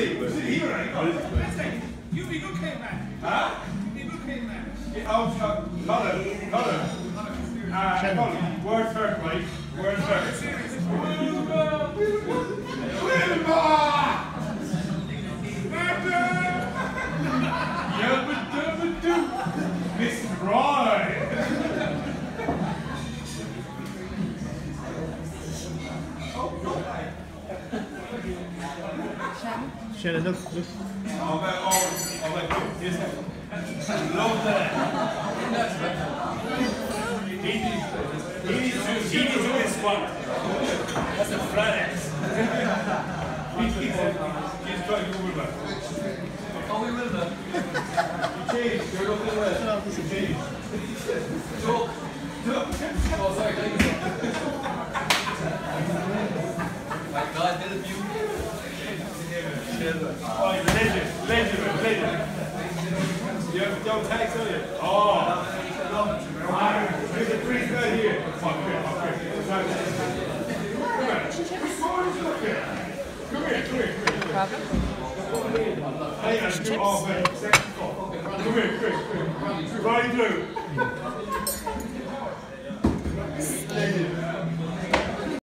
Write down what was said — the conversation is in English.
It here? I got it. You be good caveman. Huh? You be good caveman. Oh, Colin, Colin. Uh, Colin, word first, right? Word first. Wilma! Wilma! Miss Roy! Shannon, look, look. I'll bet, oh, I'll bet, yes. Love that. He needs, to, he needs to win squat. That's a flat ass. He's, he's, he's trying to go back. Oh, we will though. You changed, you're looking well. You changed. Joke. Oh, sorry, thank you. Legend, legend, legend. You have throw tax on you? Oh. There's a priest right here. Fuck here, fuck here. Come here. Come here, come here. Come here, quick, quick. Right through.